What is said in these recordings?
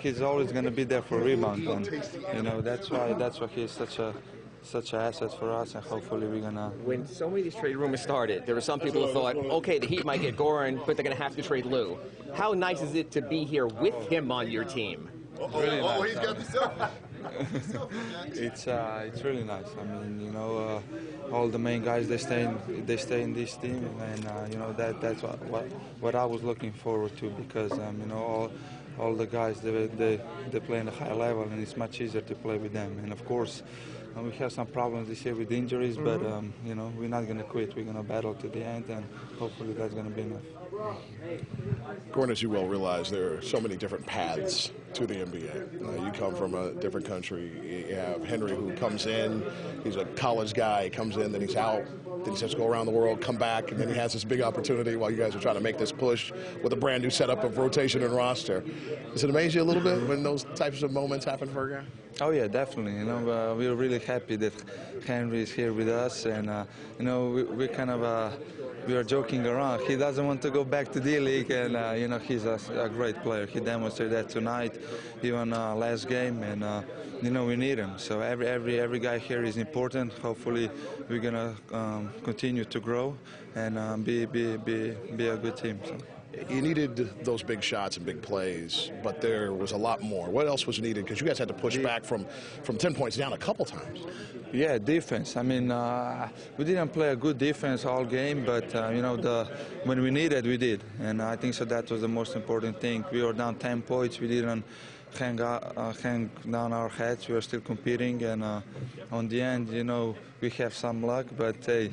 He's always going to be there for rebound, and you know that's why that's why he's such a such an asset for us, and hopefully we're gonna. When so many of these trade rumors started, there were some people who thought, okay, the Heat might get Goran, but they're going to have to trade Lou. How nice is it to be here with him on your team? Really oh, nice. he's got the selfie. It's uh, it's really nice. I mean, you know, uh, all the main guys they stay in they stay in this team, and uh, you know that that's what, what what I was looking forward to because um, you know all all the guys they, they they play in a high level, and it's much easier to play with them. And of course, uh, we have some problems this year with injuries, but um, you know we're not gonna quit. We're gonna battle to the end, and hopefully that's gonna be enough. Goran, as you well realize, there are so many different paths to the NBA. Uh, you come from a different country. You have Henry who comes in, he's a college guy, he comes in, then he's out, he has to go around the world, come back, and then he has this big opportunity while you guys are trying to make this push with a brand new setup of rotation and roster. Does it amaze you a little bit when those types of moments happen for a guy? Oh yeah, definitely. You know, uh, we're really happy that Henry is here with us, and uh, you know, we, we kind of uh, we are joking around. He doesn't want to go back to D League, and uh, you know, he's a, a, great player. He demonstrated that tonight, even uh, last game, and uh, you know, we need him. So every every every guy here is important. Hopefully, we're gonna um, continue to grow and um, be be be be a good team. So. You needed those big shots and big plays, but there was a lot more. What else was needed? Because you guys had to push back from, from 10 points down a couple times. Yeah, defense. I mean, uh, we didn't play a good defense all game, but uh, you know, the when we needed, we did, and I think so. That was the most important thing. We were down 10 points. We didn't hang, out, uh, hang down our heads. We were still competing, and uh, on the end, you know, we have some luck, but hey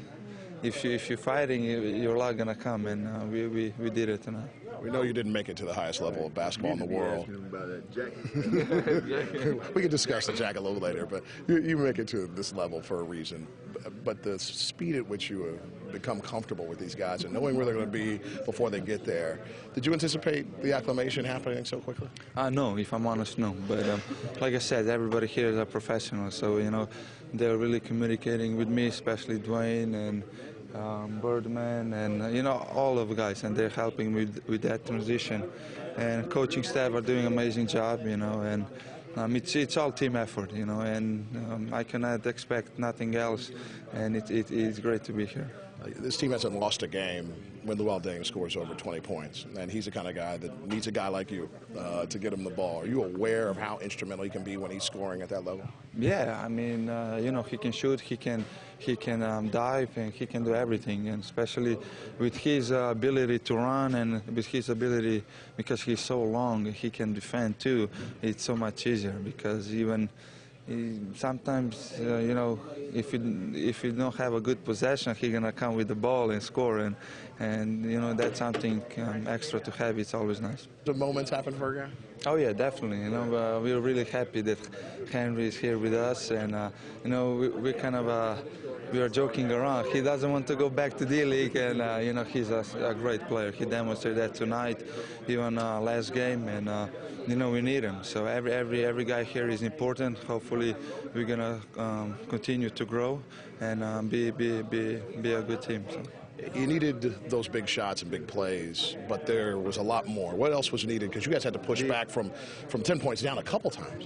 if, you, if you're fighting, your luck gonna come, and uh, we, we, we did it tonight. We know you didn't make it to the highest level of basketball in the world. we can discuss the jacket a little later, but you, you, make it to this level for a reason. But the speed at which you have become comfortable with these guys and knowing where they're going to be before they get there, did you anticipate the acclimation happening so quickly? Uh, no, if I'm honest, no. But um, like I said, everybody here is a professional, so you know they're really communicating with me, especially Dwyane and um, Birdman, and uh, you know all of the guys, and they're helping with with that transition. And coaching staff are doing amazing job, you know, and um, it's it's all team effort, you know, and um, I cannot expect nothing else, and it, it, it's great to be here. This team hasn't lost a game when Deng scores over 20 points, and he's the kind of guy that needs a guy like you uh, to get him the ball. Are you aware of how instrumental he can be when he's scoring at that level? Yeah, I mean, uh, you know, he can shoot, he can, he can um, dive, and he can do everything. And especially with his uh, ability to run and with his ability, because he's so long, he can defend too. It's so much easier because even sometimes, uh, you know, if you if you don't have a good possession, he's gonna come with the ball and score, and and you know that's something um, extra to have. It's always nice. The moments happen for a guy. Oh yeah, definitely. You know, uh, we're really happy that Henry is here with us, and uh, you know, we, we kind of uh, we are joking around. He doesn't want to go back to D League, and uh, you know, he's a, a, great player. He demonstrated that tonight, even uh, last game, and uh, you know, we need him. So every every every guy here is important. Hopefully, we're gonna um, continue to grow and be be be be a good team. So you needed those big shots and big plays, but there was a lot more. What else was needed? Because you guys had to push back from, from 10 points down a couple times.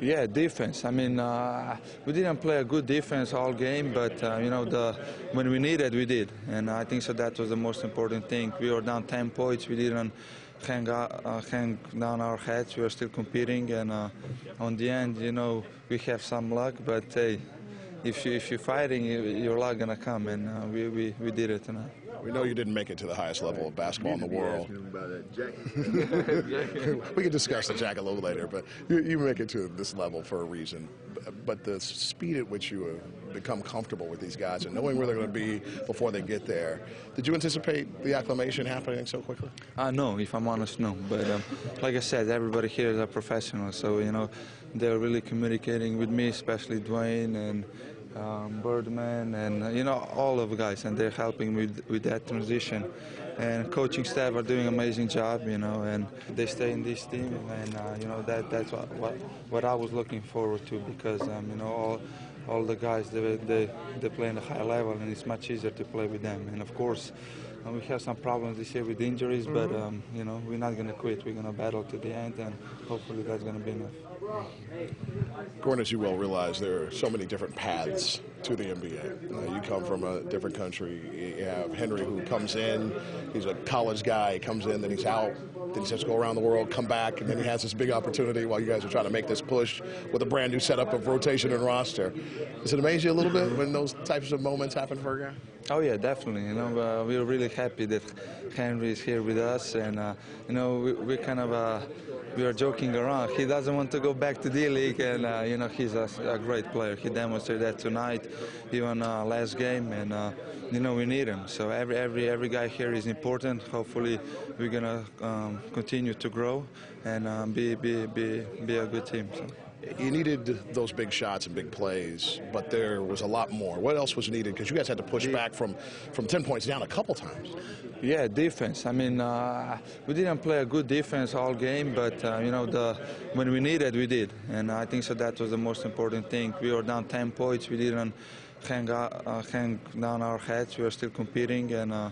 Yeah, defense. I mean, uh, we didn't play a good defense all game, but uh, you know, the when we needed, we did, and I think so. That was the most important thing. We were down 10 points. We didn't hang, out, uh, hang down our heads. We were still competing, and uh, on the end, you know, we have some luck, but hey if, you, if you're fighting, your luck gonna come, and uh, we, we, we did it tonight. We know you didn't make it to the highest level of basketball in the world. we can discuss the jacket a little later, but you, you make it to this level for a reason. But the speed at which you have become comfortable with these guys and knowing where they're going to be before they get there, did you anticipate the acclimation happening so quickly? Uh, no, if I'm honest, no. But um, like I said, everybody here is a professional, so you know they're really communicating with me, especially Dwyane and um, Birdman, and uh, you know all of the guys, and they're helping with with that transition. And coaching staff are doing amazing job, you know, and they stay in this team, and uh, you know that that's what, what what I was looking forward to because um, you know all all the guys they, they they play in a high level, and it's much easier to play with them. And of course, Uh, we have some problems this year with injuries, but um, you know we're not going to quit. We're going to battle to the end, and hopefully that's going to be enough. Goran, as you well realize, there are so many different paths to the NBA. Uh, you come from a different country. You have Henry who comes in, he's a college guy, he comes in, then he's out, then he has to go around the world, come back, and then he has this big opportunity while you guys are trying to make this push with a brand new setup of rotation and roster. Does it amaze you a little bit when those types of moments happen for a guy? Oh yeah, definitely. You know, uh, we're really happy that Henry is here with us, and uh, you know, we, we kind of uh, we are joking around. He doesn't want to go back to D League, and uh, you know, he's a, a great player. He demonstrated that tonight, even uh, last game, and uh, you know, we need him. So every every every guy here is important. Hopefully, we're gonna um, continue to grow and be be be be a good team. So. You needed those big shots and big plays, but there was a lot more. What else was needed? Because you guys had to push back from, from 10 points down a couple times. Yeah, defense. I mean, uh, we didn't play a good defense all game, but uh, you know, the when we needed, we did, and I think so. That was the most important thing. We were down 10 points. We didn't hang out, uh, hang down our heads. We were still competing, and uh,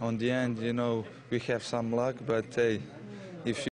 on the end, you know, we have some luck, but hey, if